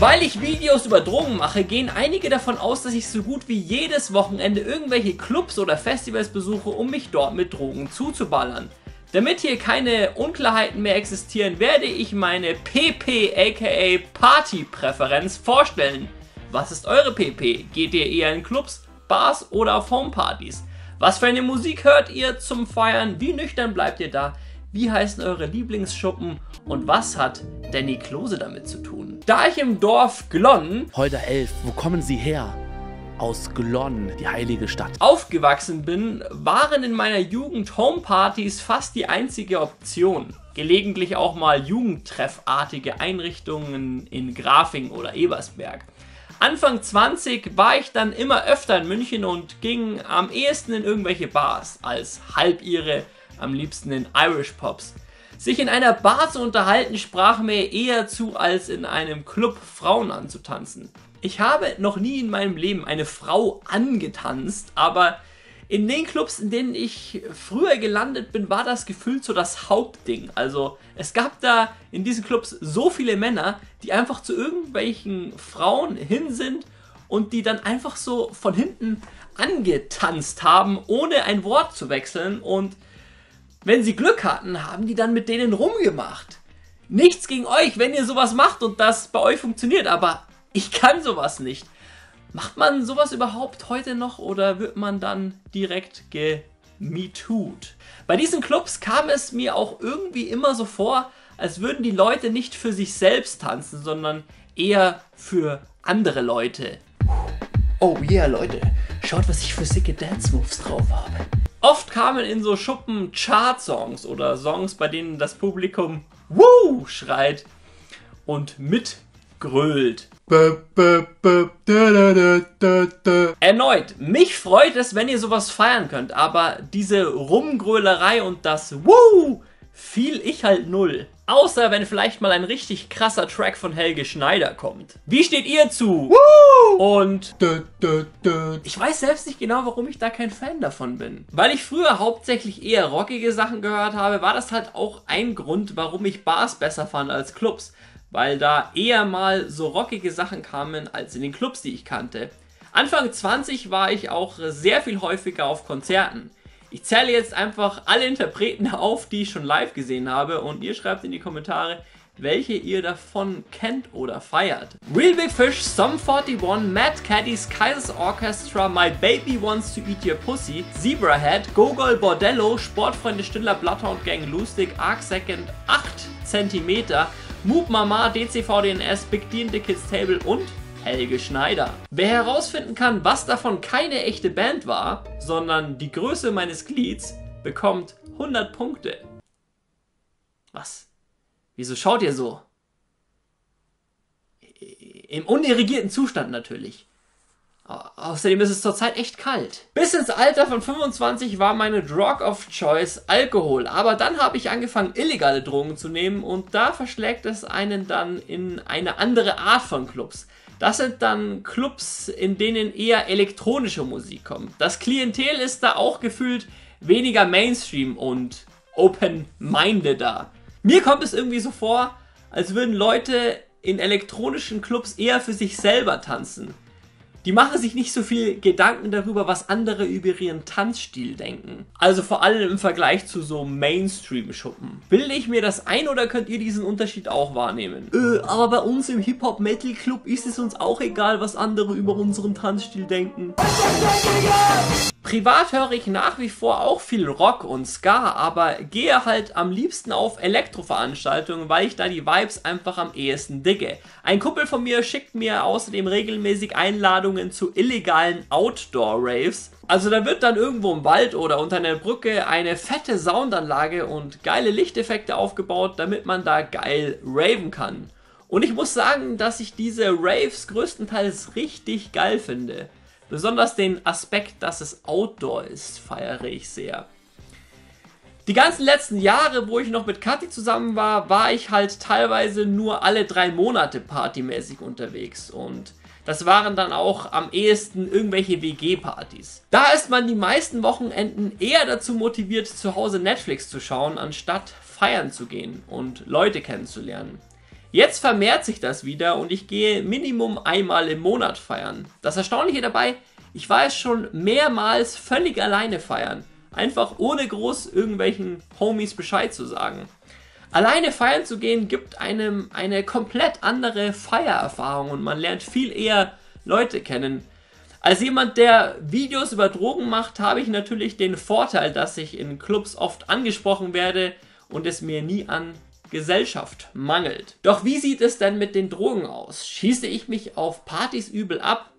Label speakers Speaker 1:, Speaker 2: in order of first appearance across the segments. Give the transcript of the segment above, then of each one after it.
Speaker 1: Weil ich Videos über Drogen mache, gehen einige davon aus, dass ich so gut wie jedes Wochenende irgendwelche Clubs oder Festivals besuche, um mich dort mit Drogen zuzuballern. Damit hier keine Unklarheiten mehr existieren, werde ich meine PP aka Party-Präferenz vorstellen. Was ist eure PP? Geht ihr eher in Clubs, Bars oder auf Homepartys? Was für eine Musik hört ihr zum Feiern? Wie nüchtern bleibt ihr da? Wie heißen eure Lieblingsschuppen? Und was hat Danny Klose damit zu tun? Da ich im Dorf Glonn,
Speaker 2: Holder Elf, wo kommen Sie her? Aus Glonn, die heilige Stadt.
Speaker 1: aufgewachsen bin, waren in meiner Jugend Homepartys fast die einzige Option. Gelegentlich auch mal jugendtreffartige Einrichtungen in Grafing oder Ebersberg. Anfang 20 war ich dann immer öfter in München und ging am ehesten in irgendwelche Bars, als Halbire, am liebsten in Irish Pops. Sich in einer Bar zu unterhalten sprach mir eher zu, als in einem Club Frauen anzutanzen. Ich habe noch nie in meinem Leben eine Frau angetanzt, aber in den Clubs, in denen ich früher gelandet bin, war das gefühlt so das Hauptding. Also es gab da in diesen Clubs so viele Männer, die einfach zu irgendwelchen Frauen hin sind und die dann einfach so von hinten angetanzt haben, ohne ein Wort zu wechseln und wenn sie Glück hatten, haben die dann mit denen rumgemacht. Nichts gegen euch, wenn ihr sowas macht und das bei euch funktioniert, aber ich kann sowas nicht. Macht man sowas überhaupt heute noch oder wird man dann direkt gemetooed? Bei diesen Clubs kam es mir auch irgendwie immer so vor, als würden die Leute nicht für sich selbst tanzen, sondern eher für andere Leute. Oh yeah, Leute, schaut, was ich für sicke Dance Moves drauf habe. Oft kamen in so Schuppen Chart-Songs oder Songs, bei denen das Publikum Woo schreit und mitgrölt. Erneut, mich freut es, wenn ihr sowas feiern könnt, aber diese Rumgrölerei und das Woo fiel ich halt null. Außer wenn vielleicht mal ein richtig krasser Track von Helge Schneider kommt. Wie steht ihr zu? Woo! Und ich weiß selbst nicht genau, warum ich da kein Fan davon bin. Weil ich früher hauptsächlich eher rockige Sachen gehört habe, war das halt auch ein Grund, warum ich Bars besser fand als Clubs. Weil da eher mal so rockige Sachen kamen als in den Clubs, die ich kannte. Anfang 20 war ich auch sehr viel häufiger auf Konzerten. Ich zähle jetzt einfach alle Interpreten auf, die ich schon live gesehen habe und ihr schreibt in die Kommentare, welche ihr davon kennt oder feiert. Real Big Fish, Sum 41, Mad Caddies, Kaisers Orchestra, My Baby Wants to Eat Your Pussy, Zebrahead, Gogol Bordello, Sportfreunde Stiller, Bloodhound Gang, Lustig, Arc Second, 8 cm, Moop Mama, DCVDNS, Big D in the Kids Table und Helge Schneider. Wer herausfinden kann, was davon keine echte Band war, sondern die Größe meines Glieds, bekommt 100 Punkte. Was? Wieso schaut ihr so? Im unirrigierten Zustand natürlich. Außerdem ist es zurzeit echt kalt. Bis ins Alter von 25 war meine Drug of Choice Alkohol, aber dann habe ich angefangen illegale Drogen zu nehmen und da verschlägt es einen dann in eine andere Art von Clubs. Das sind dann Clubs, in denen eher elektronische Musik kommt. Das Klientel ist da auch gefühlt weniger Mainstream und open-mindeder. Mir kommt es irgendwie so vor, als würden Leute in elektronischen Clubs eher für sich selber tanzen. Die machen sich nicht so viel Gedanken darüber, was andere über ihren Tanzstil denken. Also vor allem im Vergleich zu so Mainstream-Schuppen. Bilde ich mir das ein oder könnt ihr diesen Unterschied auch wahrnehmen? Äh, aber bei uns im Hip-Hop-Metal-Club ist es uns auch egal, was andere über unseren Tanzstil denken. Privat höre ich nach wie vor auch viel Rock und Ska, aber gehe halt am liebsten auf Elektroveranstaltungen, weil ich da die Vibes einfach am ehesten digge. Ein Kumpel von mir schickt mir außerdem regelmäßig Einladungen zu illegalen Outdoor-Raves. Also da wird dann irgendwo im Wald oder unter einer Brücke eine fette Soundanlage und geile Lichteffekte aufgebaut, damit man da geil raven kann. Und ich muss sagen, dass ich diese Raves größtenteils richtig geil finde. Besonders den Aspekt, dass es Outdoor ist, feiere ich sehr. Die ganzen letzten Jahre, wo ich noch mit Kathi zusammen war, war ich halt teilweise nur alle drei Monate partymäßig unterwegs. Und Das waren dann auch am ehesten irgendwelche WG-Partys. Da ist man die meisten Wochenenden eher dazu motiviert, zu Hause Netflix zu schauen, anstatt feiern zu gehen und Leute kennenzulernen. Jetzt vermehrt sich das wieder und ich gehe Minimum einmal im Monat feiern. Das Erstaunliche dabei, ich war es schon mehrmals völlig alleine feiern. Einfach ohne groß irgendwelchen Homies Bescheid zu sagen. Alleine feiern zu gehen gibt einem eine komplett andere Feiererfahrung und man lernt viel eher Leute kennen. Als jemand, der Videos über Drogen macht, habe ich natürlich den Vorteil, dass ich in Clubs oft angesprochen werde und es mir nie an Gesellschaft mangelt. Doch wie sieht es denn mit den Drogen aus? Schieße ich mich auf Partys übel ab?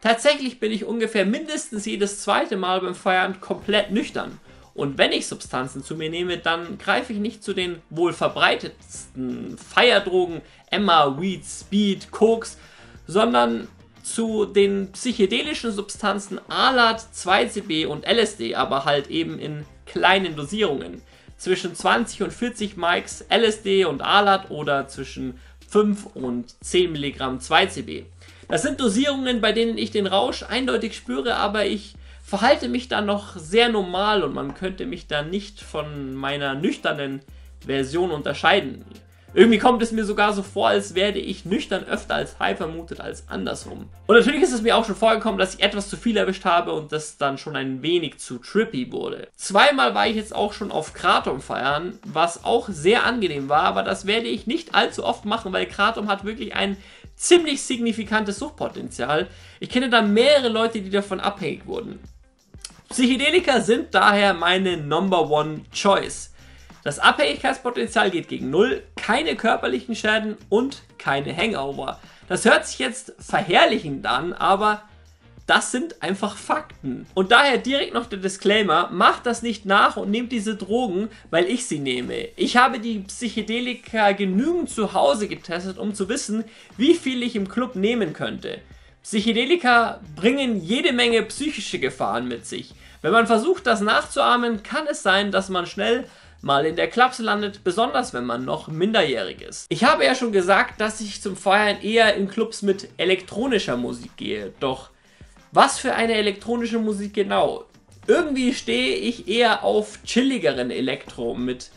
Speaker 1: Tatsächlich bin ich ungefähr mindestens jedes zweite Mal beim Feiern komplett nüchtern. Und wenn ich Substanzen zu mir nehme, dann greife ich nicht zu den wohl verbreitetsten Feierdrogen, Emma, Weed, Speed, Koks, sondern zu den psychedelischen Substanzen Alat, 2CB und LSD, aber halt eben in kleinen Dosierungen zwischen 20 und 40 Mikes LSD und ALAT oder zwischen 5 und 10 Milligramm 2CB. Das sind Dosierungen, bei denen ich den Rausch eindeutig spüre, aber ich verhalte mich dann noch sehr normal und man könnte mich dann nicht von meiner nüchternen Version unterscheiden. Irgendwie kommt es mir sogar so vor, als werde ich nüchtern öfter als high vermutet als andersrum. Und natürlich ist es mir auch schon vorgekommen, dass ich etwas zu viel erwischt habe und das dann schon ein wenig zu trippy wurde. Zweimal war ich jetzt auch schon auf Kratom feiern, was auch sehr angenehm war, aber das werde ich nicht allzu oft machen, weil Kratom hat wirklich ein ziemlich signifikantes Suchtpotenzial. Ich kenne da mehrere Leute, die davon abhängig wurden. Psychedelika sind daher meine Number One Choice. Das Abhängigkeitspotenzial geht gegen Null, keine körperlichen Schäden und keine Hangover. Das hört sich jetzt verherrlichend an, aber das sind einfach Fakten. Und daher direkt noch der Disclaimer, macht das nicht nach und nehmt diese Drogen, weil ich sie nehme. Ich habe die Psychedelika genügend zu Hause getestet, um zu wissen, wie viel ich im Club nehmen könnte. Psychedelika bringen jede Menge psychische Gefahren mit sich. Wenn man versucht, das nachzuahmen, kann es sein, dass man schnell mal in der Klapse landet, besonders wenn man noch minderjährig ist. Ich habe ja schon gesagt, dass ich zum Feiern eher in Clubs mit elektronischer Musik gehe, doch was für eine elektronische Musik genau? Irgendwie stehe ich eher auf chilligeren Elektro mit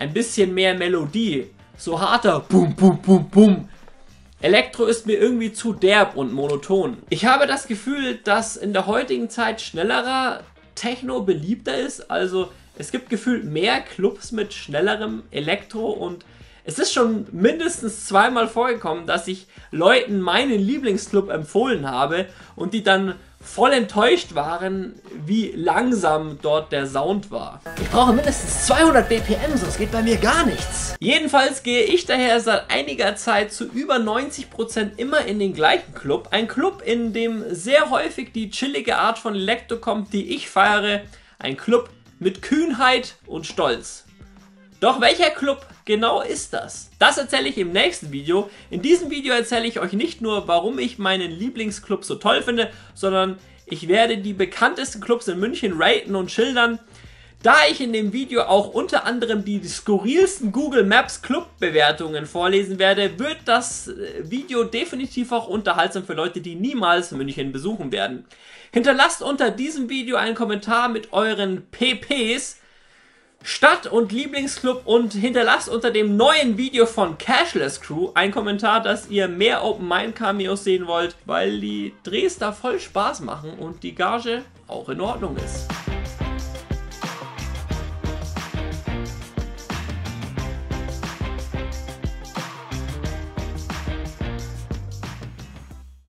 Speaker 1: ein bisschen mehr Melodie, so harter Bum Bum Bum Bum. Elektro ist mir irgendwie zu derb und monoton. Ich habe das Gefühl, dass in der heutigen Zeit schnellerer Techno beliebter ist, also es gibt gefühlt mehr Clubs mit schnellerem Elektro und es ist schon mindestens zweimal vorgekommen, dass ich Leuten meinen Lieblingsclub empfohlen habe und die dann voll enttäuscht waren, wie langsam dort der Sound war.
Speaker 2: Ich brauche mindestens 200 BPM, sonst geht bei mir gar nichts.
Speaker 1: Jedenfalls gehe ich daher seit einiger Zeit zu über 90% immer in den gleichen Club. Ein Club, in dem sehr häufig die chillige Art von Elektro kommt, die ich feiere. Ein Club, mit Kühnheit und Stolz. Doch welcher Club genau ist das? Das erzähle ich im nächsten Video. In diesem Video erzähle ich euch nicht nur, warum ich meinen Lieblingsclub so toll finde, sondern ich werde die bekanntesten Clubs in München raten und schildern. Da ich in dem Video auch unter anderem die skurrilsten Google Maps Club-Bewertungen vorlesen werde, wird das äh, Video definitiv auch unterhaltsam für Leute, die niemals München besuchen werden. Hinterlasst unter diesem Video einen Kommentar mit euren PPs, Stadt- und Lieblingsclub und hinterlasst unter dem neuen Video von Cashless Crew einen Kommentar, dass ihr mehr Open Mind Cameos sehen wollt, weil die Drehs da voll Spaß machen und die Gage auch in Ordnung ist.